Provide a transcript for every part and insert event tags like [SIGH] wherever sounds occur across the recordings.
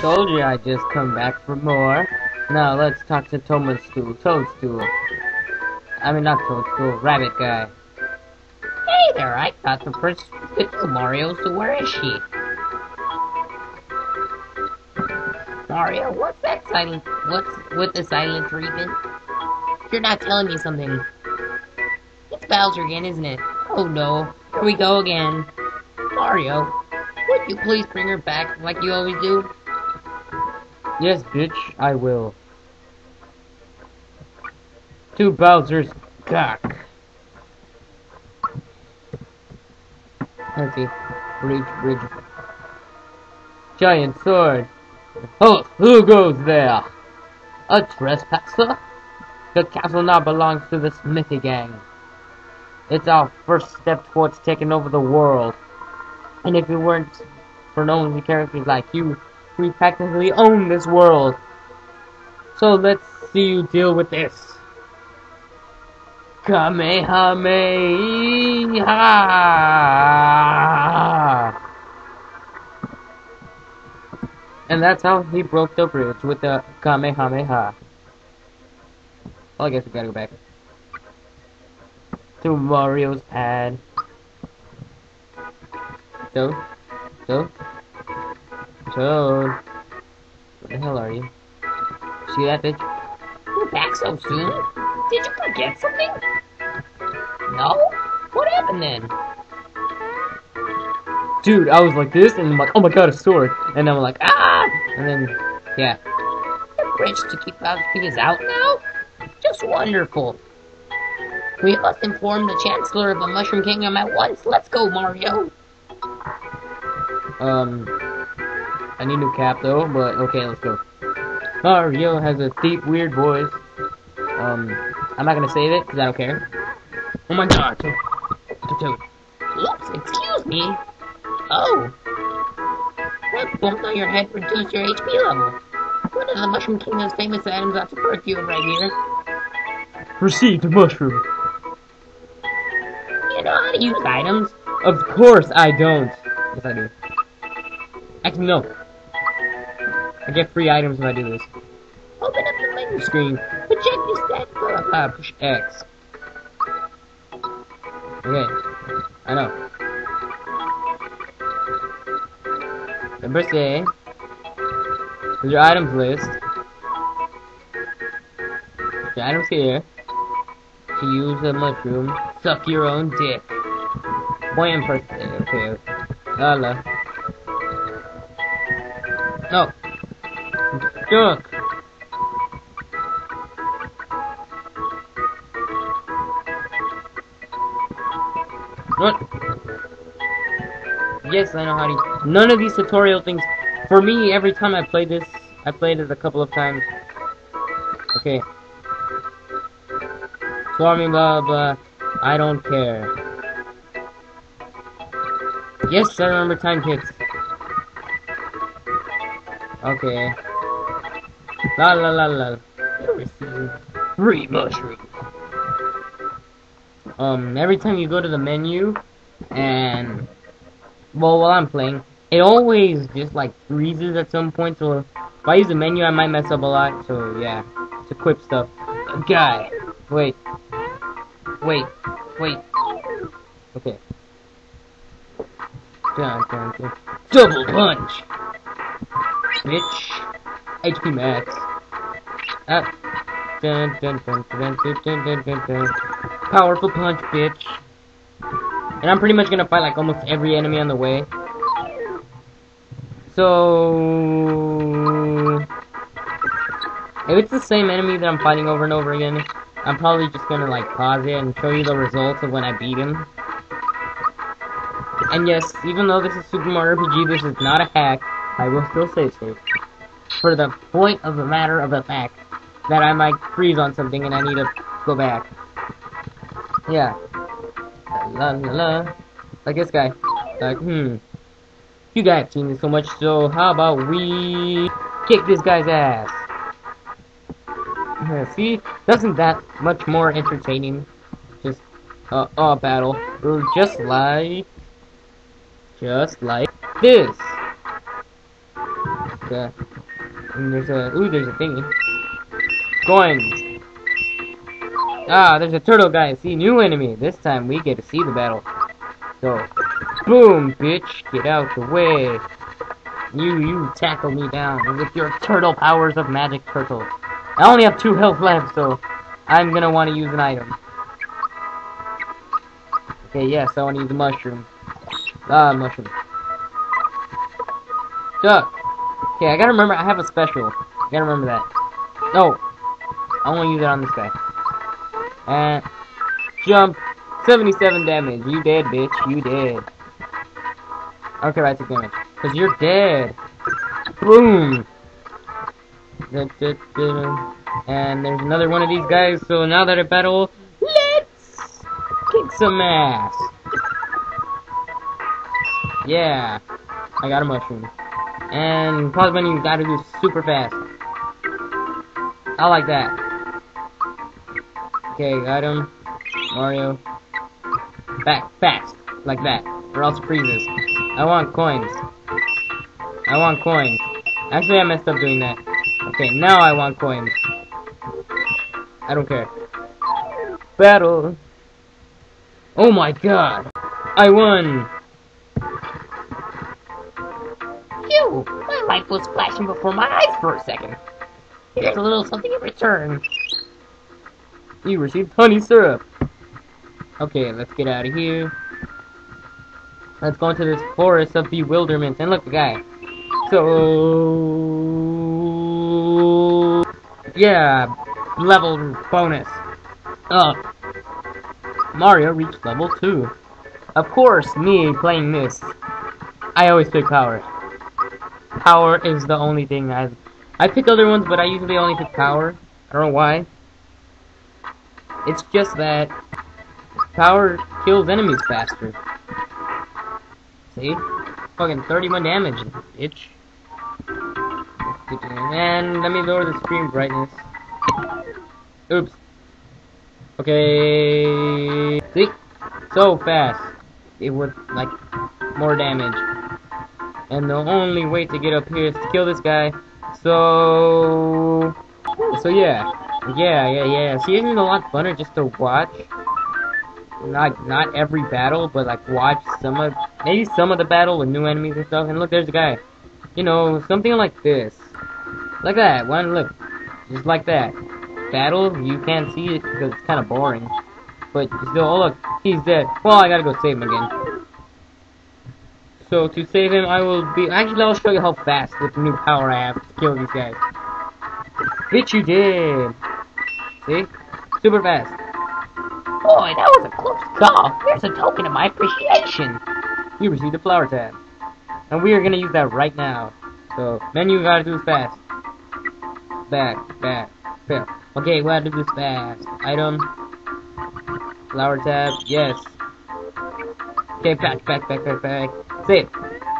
Told you I'd just come back for more. Now let's talk to Toadstool. Toadstool. I mean, not Toadstool, Rabbit Guy. Hey there, I thought the first do Mario, so where is she? Mario, what's that silent, what's with the silent treatment? You're not telling me something. It's Bowser again, isn't it? Oh no, here we go again. Mario, would you please bring her back like you always do? Yes, bitch, I will. To Bowser's cock. Let's. Bridge, bridge. Giant sword. Oh, who goes there? A trespasser? The castle now belongs to the Smithy Gang. It's our first step towards taking over the world. And if it weren't for knowing characters like you, we practically own this world. So let's see you deal with this. Kamehameha! And that's how he broke the bridge with the Kamehameha. Well, I guess we gotta go back to Mario's pad. So, so, Toad. Where the hell are you? See that bitch? You're back so soon? Did you forget something? No? What happened then? Dude, I was like this, and I'm like, oh my god, a sword. And I'm like, ah! And then, yeah. The bridge to keep out is out now? Just wonderful. We must inform the Chancellor of the Mushroom Kingdom at once. Let's go, Mario. Um, I need a new cap though, but okay, let's go. Mario has a deep, weird voice. Um, I'm not gonna save it because I don't care. Oh my god! Oops, excuse me. Oh. That bump on your head reduced your HP level. One of the Mushroom Kingdom's famous items perk you right here. Received the mushroom. You know how to use items. Of course I don't. Yes, I do. Actually, no. I get free items when I do this. Open up the menu Screen. Project your stat bar. Ah, push X. Okay. I know. Number A. There's your items list. Your items here. To use a mushroom. Suck your own dick. Point person. Okay. Lala. Junk. What? Yes, I know how to. None of these tutorial things. For me, every time I play this, I played it a couple of times. Okay. Swarming blah. I don't care. Yes, I remember time kits. Okay. La la la la. Free mushroom. Um, every time you go to the menu, and well, while I'm playing, it always just like freezes at some point. So if I use the menu, I might mess up a lot. So yeah, to equip stuff. Guy, wait, wait, wait. Okay. Dun, dun, dun. Double punch, bitch. HP max. Ah. Dun, dun, dun, dun, dun, dun, dun, dun, dun. Powerful punch, bitch. And I'm pretty much gonna fight like almost every enemy on the way. So if it's the same enemy that I'm fighting over and over again, I'm probably just gonna like pause it and show you the results of when I beat him. And yes, even though this is Super Mario RPG, this is not a hack. I will still say so. For the point of the matter of the fact that I might freeze on something and I need to go back. Yeah. La la la. Like this guy. Like, hmm. You guys have seen so much, so how about we kick this guy's ass? [LAUGHS] See? Doesn't that much more entertaining? Just, uh, a battle. Just like... Just like this. uh, and there's a ooh, there's a thingy. Coins. Ah, there's a turtle guy. See, new enemy. This time we get to see the battle. So, boom, bitch, get out the way. You, you tackle me down with your turtle powers of magic turtle. I only have two health left, so I'm gonna want to use an item. Okay, yes, I want to use a mushroom. Ah, mushroom. Duck. Okay, I gotta remember, I have a special. I gotta remember that. No. I want to use it on this guy. And jump. 77 damage. You dead, bitch. You dead. Okay, I took damage. Cause you're dead. Boom. And there's another one of these guys. So now that I battle, let's kick some ass. Yeah. I got a mushroom. And pause button you gotta do super fast. I like that. Okay, got him. Mario. Back, fast. Like that. Or else freezes. I want coins. I want coins. Actually, I messed up doing that. Okay, now I want coins. I don't care. Battle. Oh my god. I won. Phew! My life was flashing before my eyes for a second. Here's a little something in return. You received honey syrup. Okay, let's get out of here. Let's go into this forest of bewilderment. And look, the guy. So... Yeah, level bonus. Up. Mario reached level 2. Of course, me playing this. I always pick power. Power is the only thing I... I pick other ones, but I usually only pick power. I don't know why. It's just that power kills enemies faster. See? Fucking 31 damage, bitch. And let me lower the screen brightness. Oops. Okay. See? So fast. It would, like, more damage. And the only way to get up here is to kill this guy. So... So yeah. Yeah, yeah, yeah. See, isn't a lot funner just to watch? Not not every battle, but like watch some of maybe some of the battle with new enemies and stuff. And look, there's a guy. You know, something like this. Like that. One look, just like that. Battle, you can't see it because it's kind of boring. But still, oh look, he's dead. Well, I gotta go save him again. So to save him, I will be. Actually, I'll show you how fast with the new power I have to kill these guys. Bitch, you did. See? Super fast. Boy, that was a close call. Here's a token of my appreciation. You received a flower tab. And we are gonna use that right now. So, menu we gotta do this fast. Back, back, back. Okay, we gotta do this fast. Item. Flower tab, yes. Okay, back, back, back, back, back. Save.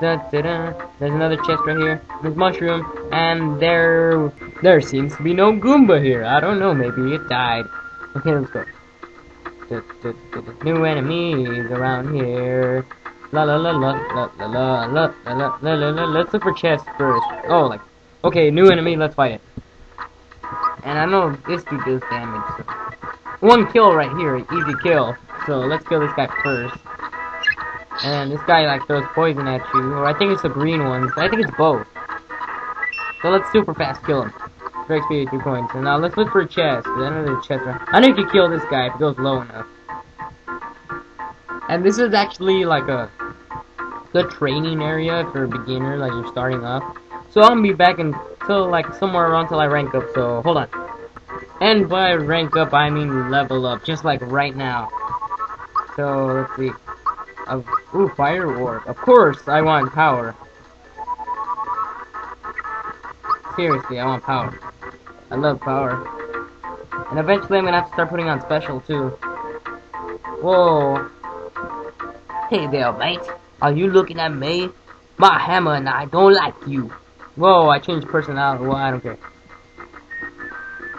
Da, da, da. There's another chest right here. There's mushroom, and there, there seems to be no Goomba here. I don't know. Maybe it died. Okay, let's go. Da, da, da. New enemies around here. La la la la la la la la la la la la la. Let's look for chests first. Oh, like, okay, new enemy. Let's fight it. And I know this dude does damage. So. One kill right here, easy kill. So let's kill this guy first. And this guy like throws poison at you, or I think it's the green ones. I think it's both. So let's super fast kill him. For XP, two coins. And now let's look for a chest. I know there's a chest right. I know you can kill this guy if it goes low enough. And this is actually like a good training area for a beginner, like you're starting off. So I'm gonna be back until like somewhere around until I rank up. So hold on. And by rank up, I mean level up, just like right now. So let's see. Of ooh, fire orb. Of course, I want power. Seriously, I want power. I love power. And eventually, I'm gonna have to start putting on special too. Whoa. Hey there, mate. Are you looking at me? My hammer and I don't like you. Whoa, I changed personality. Well, I don't care.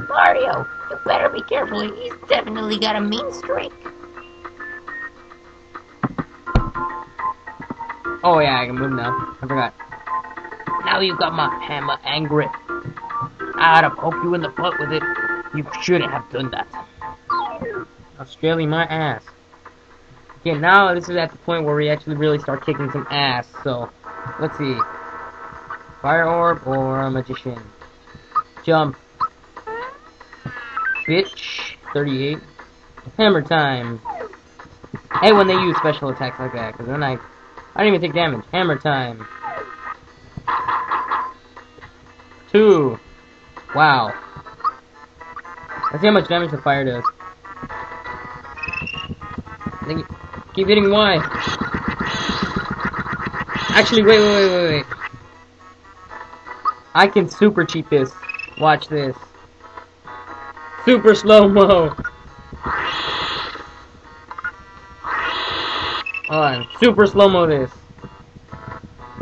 Mario, you better be careful. He's definitely got a mean streak. Oh yeah, I can move now. I forgot. Now you got my hammer angry. I ought to poke you in the butt with it. You shouldn't have done that. Australia, my ass. Okay, now this is at the point where we actually really start kicking some ass. So, let's see. Fire orb or a magician? Jump. Bitch. 38. Hammer time. Hey, when they use special attacks like that, because then I, I don't even take damage. Hammer time. Two. Wow. Let's see how much damage the fire does. Keep hitting Y. Actually, wait, wait, wait, wait, wait. I can super cheat this. Watch this. Super slow mo. [LAUGHS] Hold on. Super slow mo this.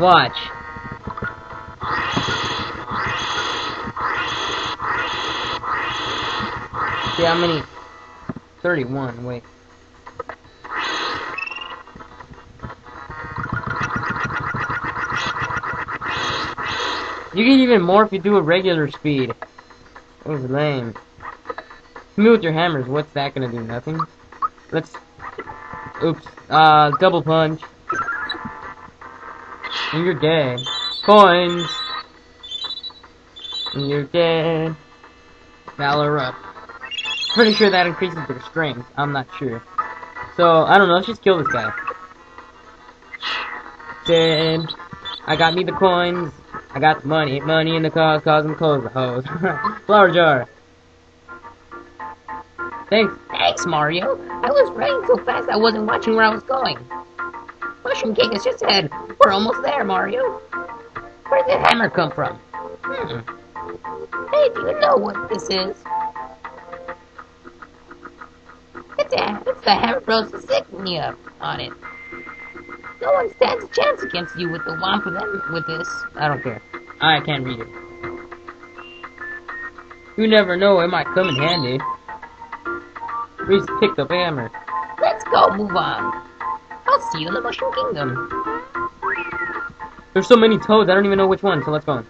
Watch. See how many? 31, wait. You get even more if you do a regular speed. That was lame. Hit me with your hammers, what's that gonna do? Nothing? Let's... Oops. Uh, double punch. And you're dead. Coins! And you're dead. Valor up. Pretty sure that increases their strength. I'm not sure. So, I don't know, let's just kill this guy. Dead. I got me the coins. I got the money. Money in the cause, cause I'm close the hose. [LAUGHS] Flower jar. Thanks. Thanks, Mario. I was running so fast I wasn't watching where I was going. Mushroom King has just said, we're almost there, Mario. Where did the hammer come from? Hmm. Hey, do you know what this is? The Hammer Bros insignia on it. No one stands a chance against you with the womp of them with this. I don't care. I can't read it. You never know, it might come in handy. We just picked up hammer. Let's go, move on. I'll see you in the Mushroom Kingdom. There's so many toads, I don't even know which one, so let's go.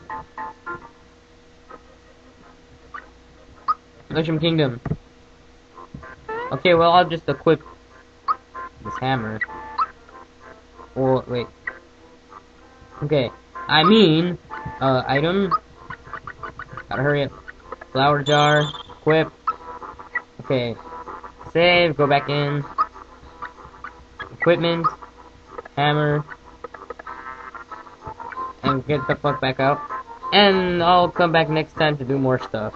Mushroom Kingdom. Okay, well, I'll just equip this hammer. Or, wait. Okay, I mean, uh, item. Gotta hurry up. Flower jar, equip. Okay, save, go back in. Equipment, hammer, and get the fuck back out. And I'll come back next time to do more stuff.